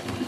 second.